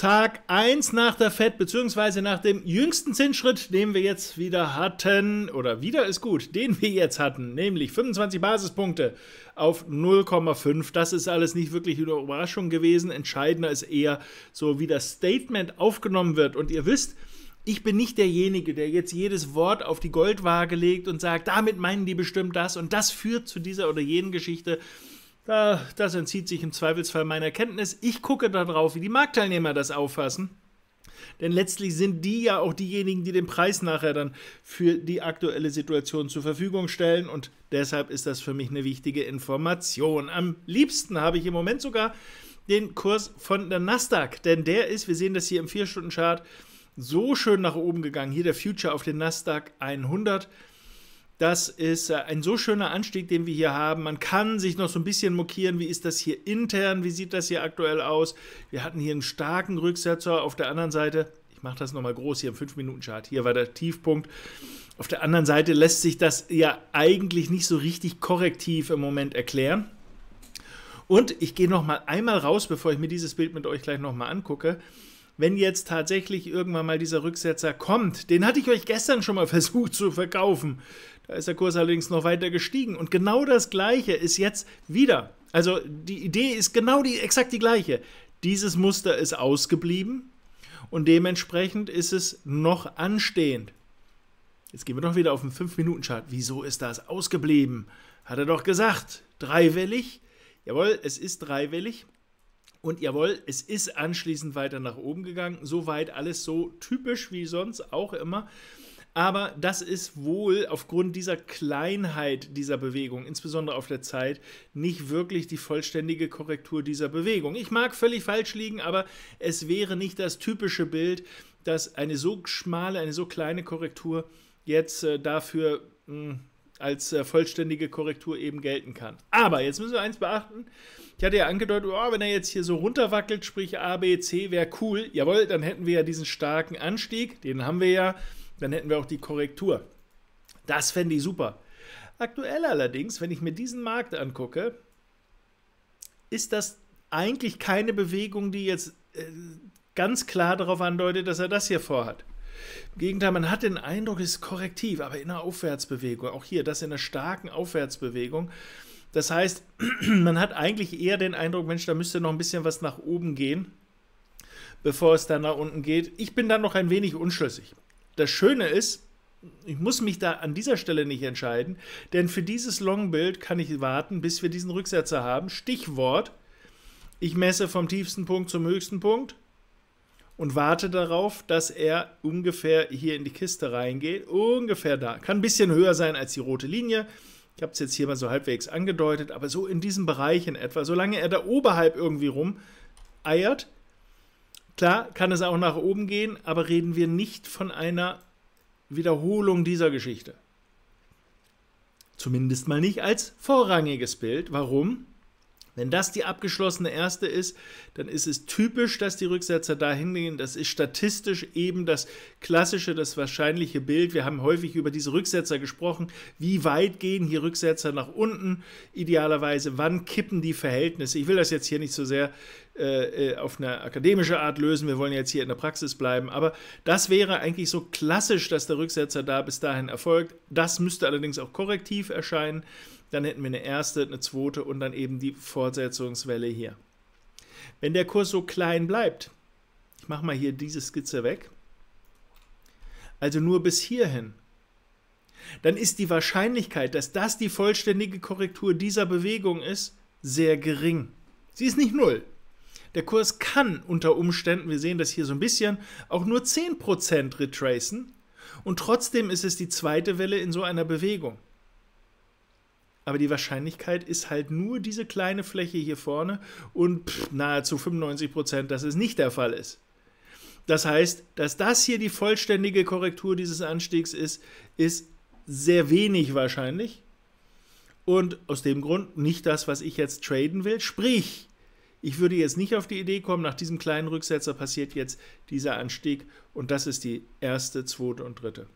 Tag 1 nach der FED, beziehungsweise nach dem jüngsten Zinsschritt, den wir jetzt wieder hatten, oder wieder ist gut, den wir jetzt hatten, nämlich 25 Basispunkte auf 0,5. Das ist alles nicht wirklich eine Überraschung gewesen. Entscheidender ist eher so, wie das Statement aufgenommen wird. Und ihr wisst, ich bin nicht derjenige, der jetzt jedes Wort auf die Goldwaage legt und sagt, damit meinen die bestimmt das und das führt zu dieser oder jenen Geschichte. Das entzieht sich im Zweifelsfall meiner Kenntnis. Ich gucke darauf, wie die Marktteilnehmer das auffassen. Denn letztlich sind die ja auch diejenigen, die den Preis nachher dann für die aktuelle Situation zur Verfügung stellen. Und deshalb ist das für mich eine wichtige Information. Am liebsten habe ich im Moment sogar den Kurs von der Nasdaq. Denn der ist, wir sehen das hier im 4-Stunden-Chart, so schön nach oben gegangen. Hier der Future auf den Nasdaq 100. Das ist äh, ein so schöner Anstieg, den wir hier haben. Man kann sich noch so ein bisschen mokieren, wie ist das hier intern, wie sieht das hier aktuell aus. Wir hatten hier einen starken Rücksetzer auf der anderen Seite. Ich mache das nochmal groß hier im 5-Minuten-Chart. Hier war der Tiefpunkt. Auf der anderen Seite lässt sich das ja eigentlich nicht so richtig korrektiv im Moment erklären. Und ich gehe noch mal einmal raus, bevor ich mir dieses Bild mit euch gleich noch mal angucke wenn jetzt tatsächlich irgendwann mal dieser Rücksetzer kommt, den hatte ich euch gestern schon mal versucht zu verkaufen. Da ist der Kurs allerdings noch weiter gestiegen. Und genau das Gleiche ist jetzt wieder. Also die Idee ist genau die, exakt die gleiche. Dieses Muster ist ausgeblieben und dementsprechend ist es noch anstehend. Jetzt gehen wir doch wieder auf den 5-Minuten-Chart. Wieso ist das ausgeblieben? Hat er doch gesagt. Dreiwellig? Jawohl, es ist dreiwellig. Und jawohl, es ist anschließend weiter nach oben gegangen. Soweit alles so typisch wie sonst auch immer. Aber das ist wohl aufgrund dieser Kleinheit dieser Bewegung, insbesondere auf der Zeit, nicht wirklich die vollständige Korrektur dieser Bewegung. Ich mag völlig falsch liegen, aber es wäre nicht das typische Bild, dass eine so schmale, eine so kleine Korrektur jetzt äh, dafür mh, hm, als äh, vollständige Korrektur eben gelten kann. Aber jetzt müssen wir eins beachten. Ich hatte ja angedeutet, oh, wenn er jetzt hier so runterwackelt, sprich A, B, C, wäre cool. Jawohl, dann hätten wir ja diesen starken Anstieg, den haben wir ja. Dann hätten wir auch die Korrektur. Das fände ich super. Aktuell allerdings, wenn ich mir diesen Markt angucke, ist das eigentlich keine Bewegung, die jetzt äh, ganz klar darauf andeutet, dass er das hier vorhat. Im Gegenteil, man hat den Eindruck, es ist korrektiv, aber in einer Aufwärtsbewegung. Auch hier, das in einer starken Aufwärtsbewegung. Das heißt, man hat eigentlich eher den Eindruck, Mensch, da müsste noch ein bisschen was nach oben gehen, bevor es dann nach unten geht. Ich bin da noch ein wenig unschlüssig. Das Schöne ist, ich muss mich da an dieser Stelle nicht entscheiden, denn für dieses Longbild kann ich warten, bis wir diesen Rücksetzer haben. Stichwort, ich messe vom tiefsten Punkt zum höchsten Punkt und warte darauf, dass er ungefähr hier in die Kiste reingeht. Ungefähr da. Kann ein bisschen höher sein als die rote Linie. Ich habe es jetzt hier mal so halbwegs angedeutet, aber so in diesem Bereich in etwa. Solange er da oberhalb irgendwie rum eiert, klar kann es auch nach oben gehen, aber reden wir nicht von einer Wiederholung dieser Geschichte. Zumindest mal nicht als vorrangiges Bild. Warum? Wenn das die abgeschlossene erste ist, dann ist es typisch, dass die Rücksetzer dahin gehen. Das ist statistisch eben das klassische, das wahrscheinliche Bild. Wir haben häufig über diese Rücksetzer gesprochen. Wie weit gehen hier Rücksetzer nach unten? Idealerweise, wann kippen die Verhältnisse? Ich will das jetzt hier nicht so sehr äh, äh, auf eine akademische Art lösen. Wir wollen jetzt hier in der Praxis bleiben. Aber das wäre eigentlich so klassisch, dass der Rücksetzer da bis dahin erfolgt. Das müsste allerdings auch korrektiv erscheinen. Dann hätten wir eine erste, eine zweite und dann eben die Fortsetzungswelle hier. Wenn der Kurs so klein bleibt, ich mache mal hier diese Skizze weg, also nur bis hierhin, dann ist die Wahrscheinlichkeit, dass das die vollständige Korrektur dieser Bewegung ist, sehr gering. Sie ist nicht null. Der Kurs kann unter Umständen, wir sehen das hier so ein bisschen, auch nur 10% retracen und trotzdem ist es die zweite Welle in so einer Bewegung aber die Wahrscheinlichkeit ist halt nur diese kleine Fläche hier vorne und pff, nahezu 95 Prozent, dass es nicht der Fall ist. Das heißt, dass das hier die vollständige Korrektur dieses Anstiegs ist, ist sehr wenig wahrscheinlich und aus dem Grund nicht das, was ich jetzt traden will. Sprich, ich würde jetzt nicht auf die Idee kommen, nach diesem kleinen Rücksetzer passiert jetzt dieser Anstieg und das ist die erste, zweite und dritte.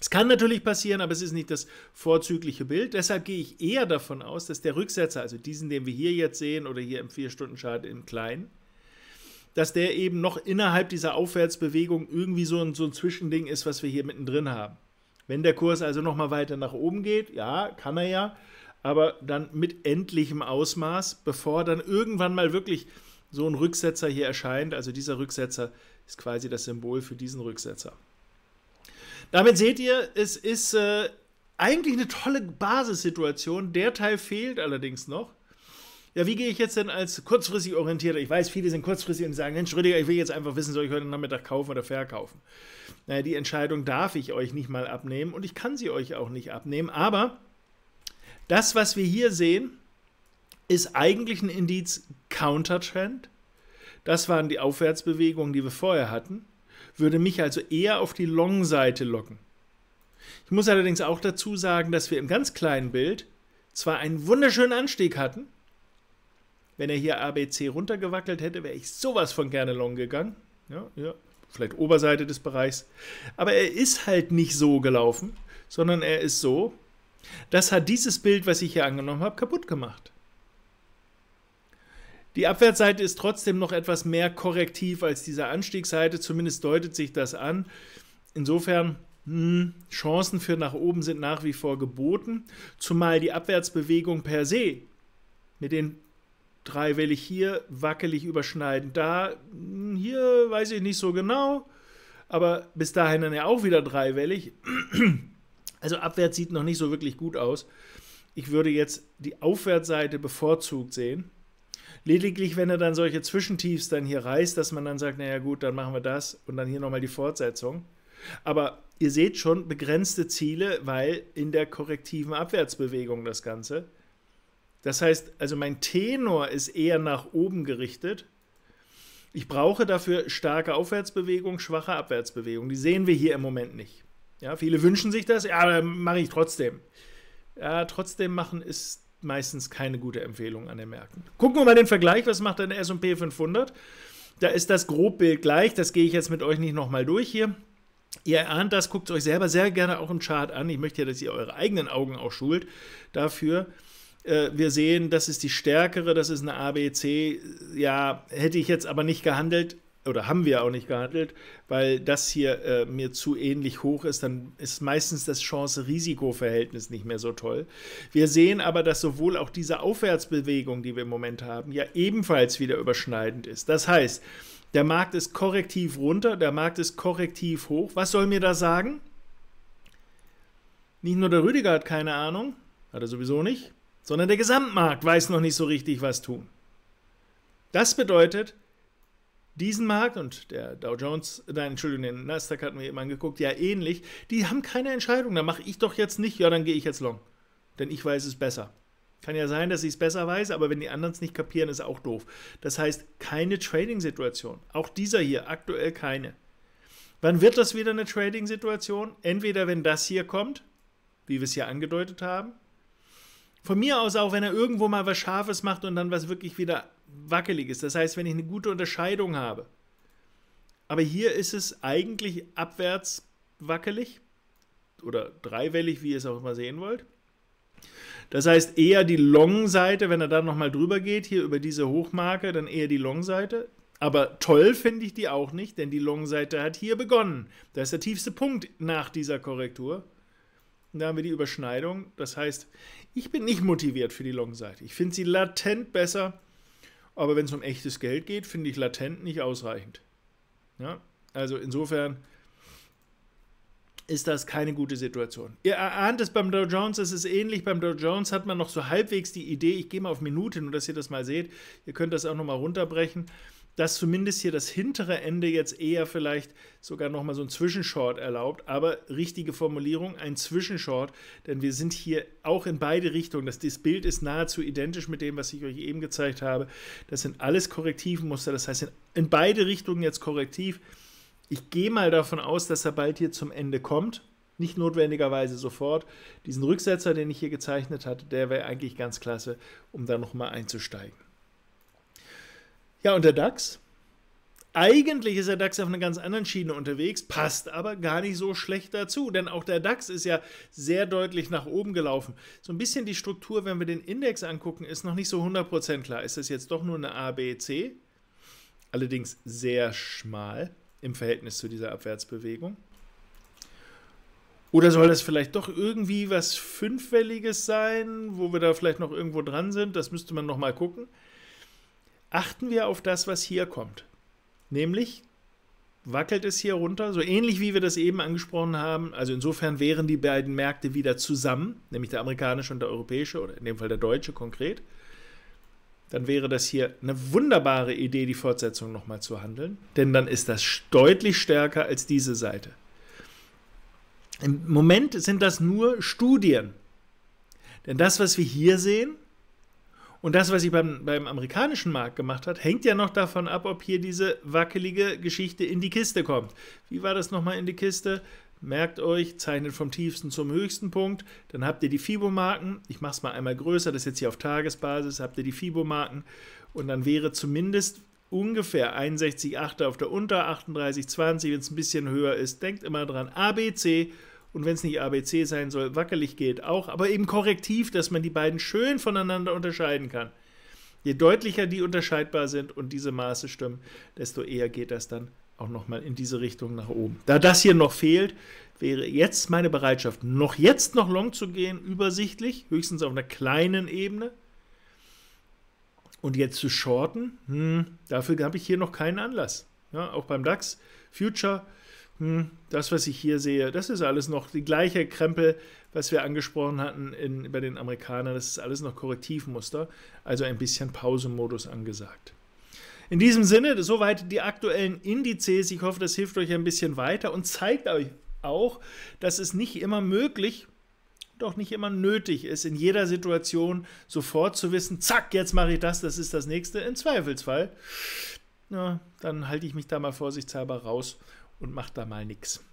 Es kann natürlich passieren, aber es ist nicht das vorzügliche Bild. Deshalb gehe ich eher davon aus, dass der Rücksetzer, also diesen, den wir hier jetzt sehen oder hier im 4-Stunden-Chart im Kleinen, dass der eben noch innerhalb dieser Aufwärtsbewegung irgendwie so ein, so ein Zwischending ist, was wir hier mittendrin haben. Wenn der Kurs also nochmal weiter nach oben geht, ja, kann er ja, aber dann mit endlichem Ausmaß, bevor dann irgendwann mal wirklich so ein Rücksetzer hier erscheint. Also dieser Rücksetzer ist quasi das Symbol für diesen Rücksetzer. Damit seht ihr, es ist äh, eigentlich eine tolle Basissituation. Der Teil fehlt allerdings noch. Ja, wie gehe ich jetzt denn als kurzfristig orientierter? Ich weiß, viele sind kurzfristig und sagen, Mensch, Rüdiger, ich will jetzt einfach wissen, soll ich heute Nachmittag kaufen oder verkaufen? Naja, die Entscheidung darf ich euch nicht mal abnehmen und ich kann sie euch auch nicht abnehmen. Aber das, was wir hier sehen, ist eigentlich ein Indiz Countertrend. Das waren die Aufwärtsbewegungen, die wir vorher hatten. Würde mich also eher auf die Long-Seite locken. Ich muss allerdings auch dazu sagen, dass wir im ganz kleinen Bild zwar einen wunderschönen Anstieg hatten. Wenn er hier ABC runtergewackelt hätte, wäre ich sowas von gerne long gegangen. Ja, ja, vielleicht Oberseite des Bereichs. Aber er ist halt nicht so gelaufen, sondern er ist so. Das hat dieses Bild, was ich hier angenommen habe, kaputt gemacht. Die Abwärtsseite ist trotzdem noch etwas mehr korrektiv als diese Anstiegsseite, zumindest deutet sich das an. Insofern hm, Chancen für nach oben sind nach wie vor geboten, zumal die Abwärtsbewegung per se mit den dreiwellig hier, wackelig überschneiden. Da, hm, hier weiß ich nicht so genau, aber bis dahin dann ja auch wieder dreiwellig. Also abwärts sieht noch nicht so wirklich gut aus. Ich würde jetzt die Aufwärtsseite bevorzugt sehen. Lediglich, wenn er dann solche Zwischentiefs dann hier reißt, dass man dann sagt, naja gut, dann machen wir das und dann hier nochmal die Fortsetzung. Aber ihr seht schon begrenzte Ziele, weil in der korrektiven Abwärtsbewegung das Ganze. Das heißt, also mein Tenor ist eher nach oben gerichtet. Ich brauche dafür starke Aufwärtsbewegung, schwache Abwärtsbewegung. Die sehen wir hier im Moment nicht. Ja, viele wünschen sich das, ja, mache ich trotzdem. Ja, trotzdem machen ist meistens keine gute Empfehlung an den Märkten. Gucken wir mal den Vergleich, was macht denn der S&P 500? Da ist das Grobbild gleich, das gehe ich jetzt mit euch nicht nochmal durch hier. Ihr ahnt das, guckt es euch selber sehr gerne auch im Chart an. Ich möchte ja, dass ihr eure eigenen Augen auch schult dafür. Äh, wir sehen, das ist die stärkere, das ist eine ABC. Ja, hätte ich jetzt aber nicht gehandelt, oder haben wir auch nicht gehandelt, weil das hier äh, mir zu ähnlich hoch ist, dann ist meistens das Chance-Risiko-Verhältnis nicht mehr so toll. Wir sehen aber, dass sowohl auch diese Aufwärtsbewegung, die wir im Moment haben, ja ebenfalls wieder überschneidend ist. Das heißt, der Markt ist korrektiv runter, der Markt ist korrektiv hoch. Was soll mir das sagen? Nicht nur der Rüdiger hat keine Ahnung, hat er sowieso nicht, sondern der Gesamtmarkt weiß noch nicht so richtig, was tun. Das bedeutet, diesen Markt und der Dow Jones, nein, Entschuldigung, den Nasdaq hatten wir eben angeguckt, ja ähnlich, die haben keine Entscheidung. Da mache ich doch jetzt nicht, ja, dann gehe ich jetzt long. Denn ich weiß es besser. Kann ja sein, dass ich es besser weiß, aber wenn die anderen es nicht kapieren, ist auch doof. Das heißt, keine Trading-Situation. Auch dieser hier, aktuell keine. Wann wird das wieder eine Trading-Situation? Entweder wenn das hier kommt, wie wir es hier angedeutet haben. Von mir aus auch, wenn er irgendwo mal was Scharfes macht und dann was wirklich wieder wackelig ist. Das heißt, wenn ich eine gute Unterscheidung habe. Aber hier ist es eigentlich abwärts wackelig oder dreiwellig, wie ihr es auch immer sehen wollt. Das heißt eher die Long-Seite, wenn er dann nochmal drüber geht, hier über diese Hochmarke, dann eher die Long-Seite. Aber toll finde ich die auch nicht, denn die Long-Seite hat hier begonnen. Das ist der tiefste Punkt nach dieser Korrektur. Da haben wir die Überschneidung. Das heißt, ich bin nicht motiviert für die Long-Seite. Ich finde sie latent besser aber wenn es um echtes Geld geht, finde ich latent nicht ausreichend. Ja? Also insofern ist das keine gute Situation. Ihr erahnt es beim Dow Jones, es ist ähnlich. Beim Dow Jones hat man noch so halbwegs die Idee, ich gehe mal auf Minute, nur dass ihr das mal seht. Ihr könnt das auch nochmal runterbrechen dass zumindest hier das hintere Ende jetzt eher vielleicht sogar nochmal so ein Zwischenshort erlaubt, aber richtige Formulierung, ein Zwischenshort, denn wir sind hier auch in beide Richtungen. Das, das Bild ist nahezu identisch mit dem, was ich euch eben gezeigt habe. Das sind alles Korrektivmuster, das heißt in beide Richtungen jetzt korrektiv. Ich gehe mal davon aus, dass er bald hier zum Ende kommt. Nicht notwendigerweise sofort. Diesen Rücksetzer, den ich hier gezeichnet hatte, der wäre eigentlich ganz klasse, um da nochmal einzusteigen. Ja, und der DAX? Eigentlich ist der DAX auf einer ganz anderen Schiene unterwegs, passt aber gar nicht so schlecht dazu, denn auch der DAX ist ja sehr deutlich nach oben gelaufen. So ein bisschen die Struktur, wenn wir den Index angucken, ist noch nicht so 100% klar. Ist das jetzt doch nur eine A, B, C? allerdings sehr schmal im Verhältnis zu dieser Abwärtsbewegung. Oder soll das vielleicht doch irgendwie was Fünfwelliges sein, wo wir da vielleicht noch irgendwo dran sind? Das müsste man noch mal gucken. Achten wir auf das, was hier kommt. Nämlich wackelt es hier runter, so ähnlich wie wir das eben angesprochen haben. Also insofern wären die beiden Märkte wieder zusammen, nämlich der amerikanische und der europäische, oder in dem Fall der deutsche konkret. Dann wäre das hier eine wunderbare Idee, die Fortsetzung nochmal zu handeln, denn dann ist das deutlich stärker als diese Seite. Im Moment sind das nur Studien. Denn das, was wir hier sehen, und das, was sie beim, beim amerikanischen Markt gemacht hat, hängt ja noch davon ab, ob hier diese wackelige Geschichte in die Kiste kommt. Wie war das nochmal in die Kiste? Merkt euch, zeichnet vom tiefsten zum höchsten Punkt. Dann habt ihr die Fibo-Marken. Ich mache es mal einmal größer, das ist jetzt hier auf Tagesbasis. Habt ihr die Fibo-Marken. Und dann wäre zumindest ungefähr 61,8 auf der Unter, 38,20, wenn es ein bisschen höher ist. Denkt immer dran, ABC und wenn es nicht ABC sein soll, wackelig geht auch, aber eben korrektiv, dass man die beiden schön voneinander unterscheiden kann. Je deutlicher die unterscheidbar sind und diese Maße stimmen, desto eher geht das dann auch nochmal in diese Richtung nach oben. Da das hier noch fehlt, wäre jetzt meine Bereitschaft, noch jetzt noch long zu gehen, übersichtlich, höchstens auf einer kleinen Ebene. Und jetzt zu shorten, hm, dafür habe ich hier noch keinen Anlass. Ja, auch beim DAX Future hm, das, was ich hier sehe, das ist alles noch die gleiche Krempel, was wir angesprochen hatten in, bei den Amerikanern. Das ist alles noch Korrektivmuster, also ein bisschen Pausemodus angesagt. In diesem Sinne, soweit die aktuellen Indizes. Ich hoffe, das hilft euch ein bisschen weiter und zeigt euch auch, dass es nicht immer möglich, doch nicht immer nötig ist, in jeder Situation sofort zu wissen, zack, jetzt mache ich das, das ist das nächste. Im Zweifelsfall, ja, dann halte ich mich da mal vorsichtshalber raus und macht da mal nichts.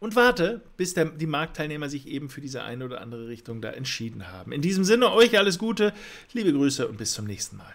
Und warte, bis der, die Marktteilnehmer sich eben für diese eine oder andere Richtung da entschieden haben. In diesem Sinne, euch alles Gute, liebe Grüße und bis zum nächsten Mal.